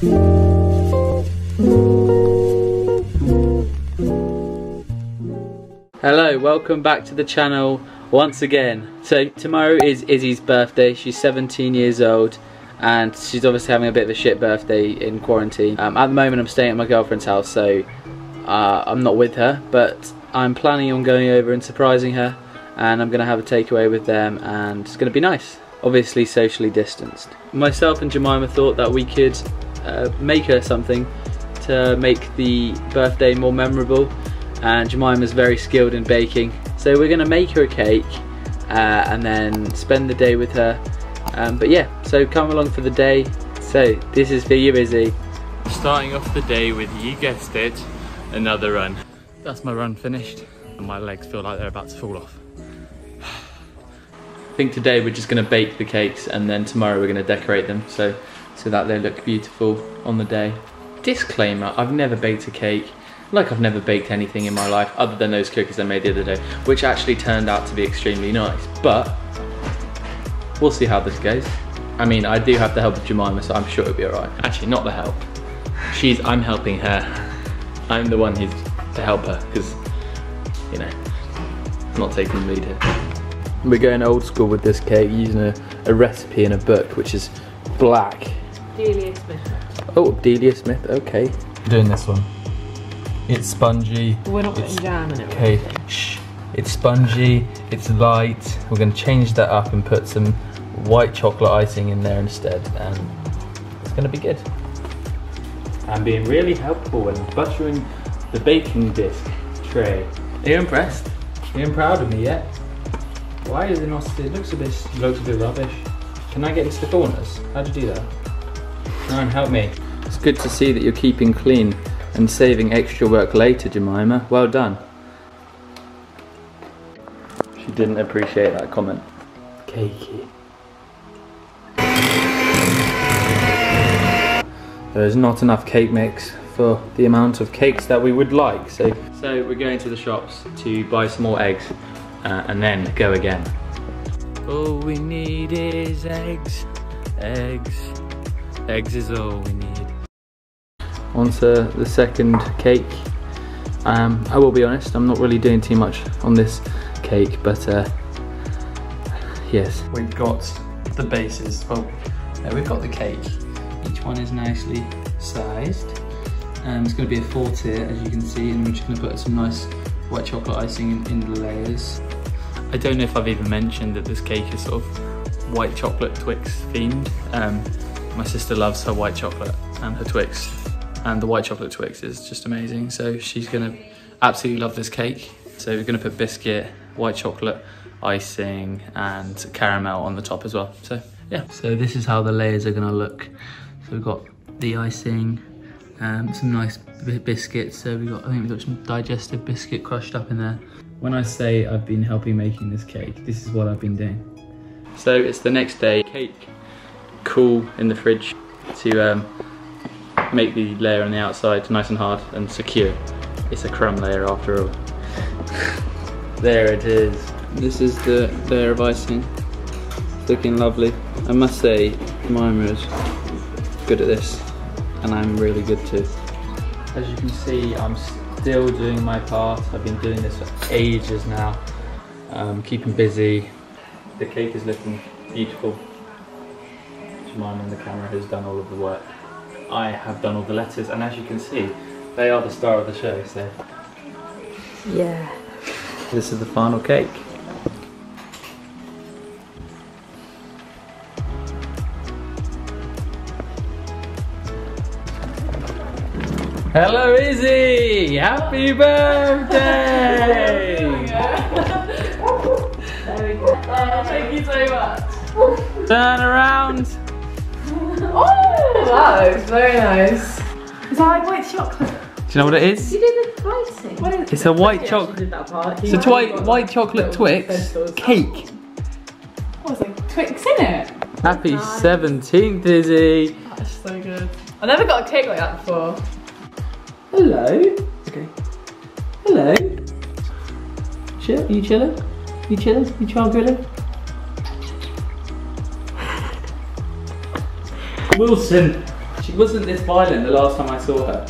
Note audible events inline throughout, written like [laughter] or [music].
Hello, welcome back to the channel once again. So tomorrow is Izzy's birthday, she's 17 years old and she's obviously having a bit of a shit birthday in quarantine. Um, at the moment I'm staying at my girlfriend's house so uh, I'm not with her but I'm planning on going over and surprising her and I'm going to have a takeaway with them and it's going to be nice. Obviously socially distanced. Myself and Jemima thought that we could uh, make her something to make the birthday more memorable. And Jemima's very skilled in baking. So we're going to make her a cake uh, and then spend the day with her. Um, but yeah so come along for the day. So this is for you Izzy. Starting off the day with you guessed it another run. That's my run finished and my legs feel like they're about to fall off. I think today we're just going to bake the cakes and then tomorrow we're going to decorate them. So so that they look beautiful on the day disclaimer I've never baked a cake like I've never baked anything in my life other than those cookies I made the other day, which actually turned out to be extremely nice. But we'll see how this goes. I mean, I do have the help of Jemima, so I'm sure it'll be all right. Actually, not the help. She's, I'm helping her. I'm the one who's to help her, because, you know, I'm not taking the lead here. We're going old school with this cake, using a, a recipe in a book, which is black. Delia Smith. Oh, Delia Smith, okay. Doing this one. It's spongy. We're not it's, putting jam in it. Okay, shh. It's spongy, it's light. We're gonna change that up and put some white chocolate icing in there instead and it's gonna be good. I'm being really helpful and buttering the baking disc tray. Are you impressed? Are you proud of me yet? Why is it not, it looks a bit, looks a bit rubbish. Can I get into the corners? How'd you do that? Try and help me. It's good to see that you're keeping clean and saving extra work later, Jemima. Well done. She didn't appreciate that comment. Cakey. There's not enough cake mix for the amount of cakes that we would like. So, so we're going to the shops to buy some more eggs uh, and then go again. All we need is eggs, eggs, eggs is all we need onto the second cake. Um, I will be honest, I'm not really doing too much on this cake, but uh, yes. We've got the bases, well, yeah, we've got the cake. Each one is nicely sized. Um, it's going to be a four tier, as you can see, and I'm just going to put some nice white chocolate icing in, in the layers. I don't know if I've even mentioned that this cake is sort of white chocolate Twix themed. Um, my sister loves her white chocolate and her Twix and the white chocolate Twix is just amazing. So she's gonna absolutely love this cake. So we're gonna put biscuit, white chocolate, icing and caramel on the top as well. So yeah. So this is how the layers are gonna look. So we've got the icing, um, some nice biscuits. So we've got, I think we've got some digestive biscuit crushed up in there. When I say I've been helping making this cake, this is what I've been doing. So it's the next day, cake cool in the fridge to um, make the layer on the outside nice and hard and secure. It's a crumb layer after all. [laughs] there it is. This is the layer of icing. Looking lovely. I must say, Jemima is good at this and I'm really good too. As you can see, I'm still doing my part. I've been doing this for ages now. Um, keeping busy. The cake is looking beautiful. Jemima on the camera has done all of the work. I have done all the letters and as you can see they are the star of the show so yeah this is the final cake Hello Izzy! Happy birthday! oh, [laughs] thank you so much. Turn around. Oh, wow, it's very nice. Is that like white chocolate? Do you know what it is? You did the icing. What is It's a white chocolate. It's a white white chocolate Twix cake. Oh, it's like Twix in it. Happy 17th, Izzy. That's so good. I never got a cake like that before. Hello. Okay. Hello. Chill. You chilling? You chilling? You child grilling? Wilson. She wasn't this violent the last time I saw her.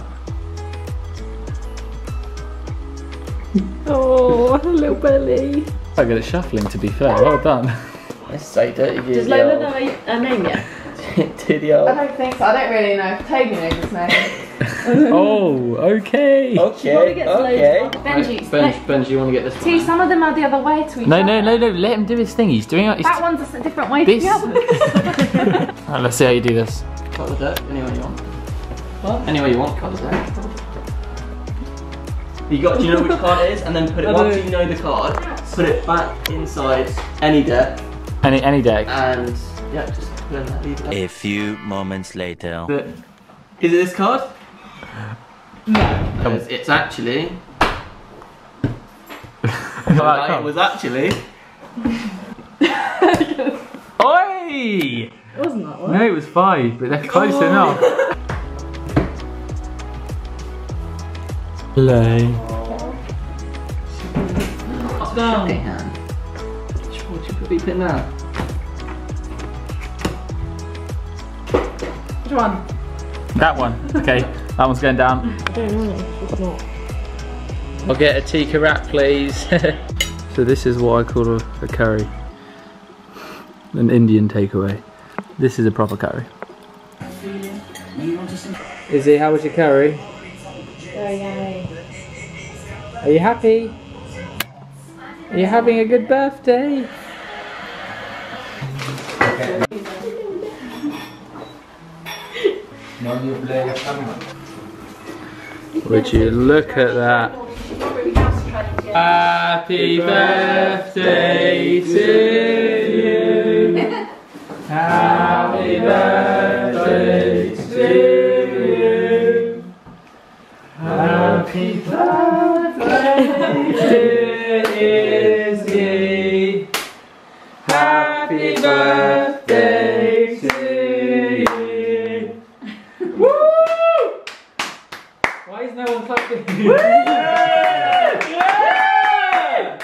Oh, little belly. I got it shuffling to be fair, well done. That's so dirty. Does Lola know a, a name yet? [laughs] to the I don't think so. I don't really know. Toby knows his name. [laughs] oh, okay. Okay. Okay. loads of Benji, Ben, like, Benji, you want to get this? see, some of them are the other way to each No, other. no, no, no, let him do his thing. He's doing it. He's That one's a different way This- to the other. [laughs] Alright, let's see how you do this. Cut the dirt anywhere you want. What? Anywhere you want. Cut the dirt. You got. Do you know which [laughs] card it is? And then put it. I Once do. you know the card, put it back inside any deck, Any any deck. and yeah, just put it in there. Leave it there. A few moments later. The- Is it this card? No. It's, it's actually. [laughs] Right, it was actually. [laughs] Oi! It wasn't that one. No, it was five, but they're close Oh. enough. Play. Down. hand. Which one should we put now? Which one? That one. Okay, that one's going down. I don't know. It's not. I'll get a tikka wrap, please. [laughs] so this is what I call a, a curry. An Indian takeaway. This is a proper curry. Izzy, how was your curry? Are you happy? Are you having a good birthday? Would you look at that? Happy birthday to you. Happy birthday to you. Happy birthday to Izzy. Happy birthday to you. Woo! Why is no one Yeah! Yeah!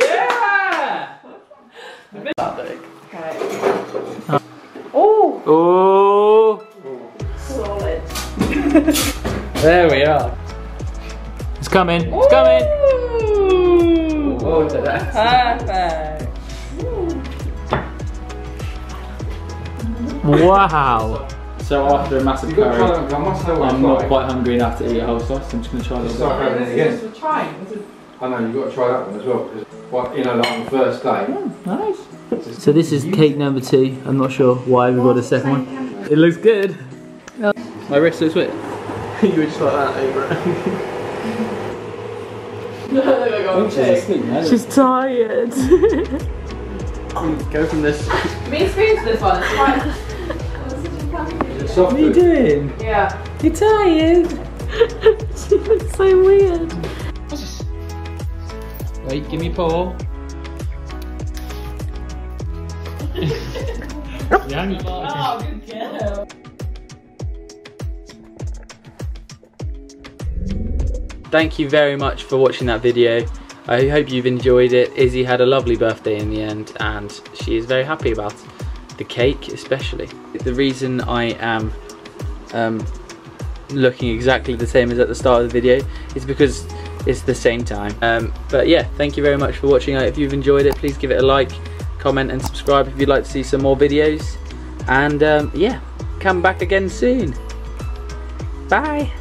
Yeah! Oh, Oh, solid. there we are. It's coming. It's coming. Oh, that's. Perfect. Wow. So after a massive You've got try curry, them, 'cause I must I'm not like. quite hungry enough to eat a whole sauce. I'm just going to try a little Start bit. having it again. We're trying. I know, you've got to try that one as well. 'cause, well, you know, like on the first day. Nice. So this is cake number two. I'm not sure why we got a second one. It looks good. My wrist looks wet. [laughs] you were just like that, over [laughs] it. She's tired. [laughs] Go from this. Me spoons this one. It's fine. It's soft. What are you doing? Yeah. You're tired. she looks [laughs] so weird. Wait, give me a paw. Young Oh, good girl. Thank you very much for watching that video. I hope you've enjoyed it. Izzy had a lovely birthday in the end and she is very happy about it. The cake especially. The reason I am um, looking exactly the same as at the start of the video is because it's the same time. Um, but yeah, thank you very much for watching. If you've enjoyed it, please give it a like, comment and subscribe if you'd like to see some more videos. And um, yeah, come back again soon. Bye.